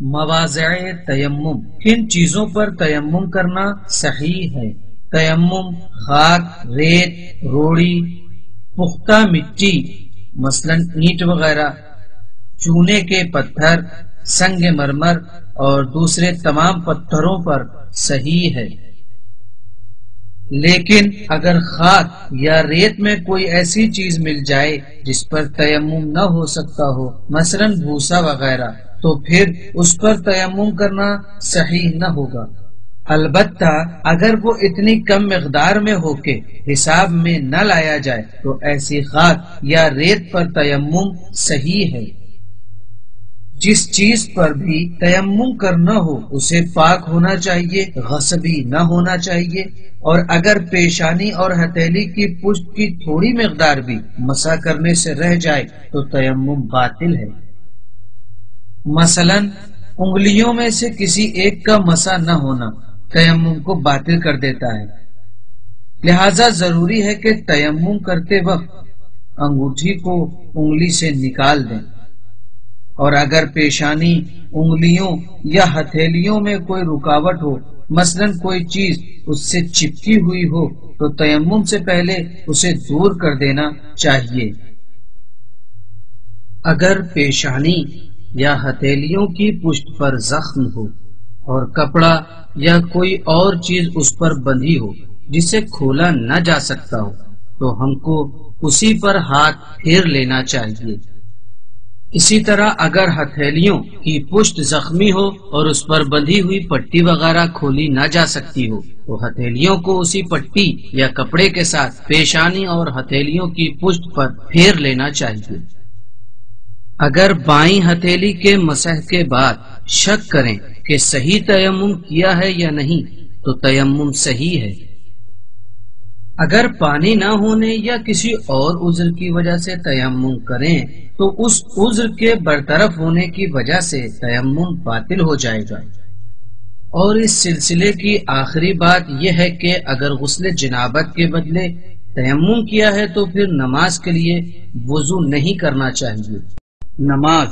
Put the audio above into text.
مواضع تیمم۔ کن چیزوں پر تیمم کرنا صحیح ہے۔ تیمم خاک، ریت، روڑی، پختہ مٹی، مثلا اینٹ وغیرہ، چونے کے پتھر، سنگ مرمر اور دوسرے تمام پتھروں پر صحیح ہے۔ لیکن اگر خاک یا ریت میں کوئی ایسی چیز مل جائے جس پر تیمم نہ ہو سکتا ہو، مثلا بھوسا وغیرہ تو پھر اس پر تیمم کرنا صحیح نہ ہوگا۔ البتہ اگر وہ اتنی کم مقدار میں ہو کے حساب میں نہ لایا جائے تو ایسی خاک یا ریت پر تیمم صحیح ہے۔ جس چیز پر بھی تیمم کرنا ہو، اسے پاک ہونا چاہیے، غصبی نہ ہونا چاہیے۔ اور اگر پیشانی اور ہتھیلی کی پشت کی تھوڑی مقدار بھی مسا کرنے سے رہ جائے تو تیمم باطل ہے۔ مثلا انگلیوں میں سے کسی ایک کا مسا نہ ہونا تیمم کو باطل کر دیتا ہے۔ لہذا ضروری ہے کہ تیمم کرتے وقت انگوٹھی کو انگلی سے نکال دیں۔ اور اگر پیشانی انگلیوں یا ہتھیلیوں میں کوئی رکاوٹ ہو، مثلا کوئی چیز اس سے چپکی ہوئی ہو، تو تیمم سے پہلے اسے دور کر دینا چاہیے۔ اگر پیشانی یا ہتھیلیوں کی پشت پر زخم ہو اور کپڑا یا کوئی اور چیز اس پر بندھی ہو جسے کھولا نہ جا سکتا ہو، تو ہم کو اسی پر ہاتھ پھیر لینا چاہیے۔ اسی طرح اگر ہتھیلیوں کی پشت زخمی ہو اور اس پر بندھی ہوئی پٹی وغیرہ کھولی نہ جا سکتی ہو، تو ہتھیلیوں کو اسی پٹی یا کپڑے کے ساتھ پیشانی اور ہتھیلیوں کی پشت پر پھیر لینا چاہیے۔ اگر بائیں ہتھیلی کے مسح کے بعد شک کریں کہ صحیح تیمم کیا ہے یا نہیں، تو تیمم صحیح ہے۔ اگر پانی نہ ہونے یا کسی اور عذر کی وجہ سے تیمم کریں، تو اس عذر کے برطرف ہونے کی وجہ سے تیمم باطل ہو جائے گا۔ اور اس سلسلے کی آخری بات یہ ہے کہ اگر غسل جنابت کے بدلے تیمم کیا ہے، تو پھر نماز کے لیے وضو نہیں کرنا چاہیے۔ نماز